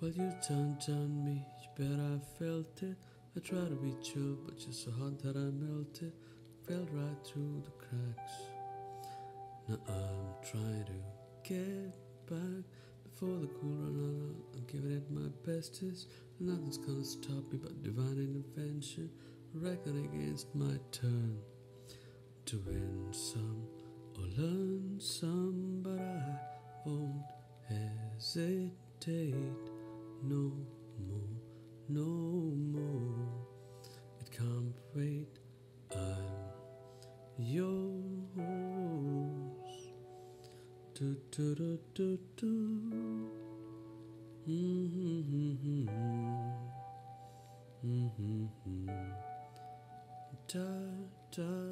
Well, you turned on me, you bet I felt it. I tried to be chill, but you're so hot that I melted. Fell right through the cracks. Now I'm trying to get back before the cool run out. I'm giving it my bestest. Nothing's gonna stop me but divine intervention. Reckon against my turn to win some or learn some, but I won't hesitate no more, no more. It can't wait. I'm yours. Do do do do do. Mm-hmm. Mm-hmm. Da da.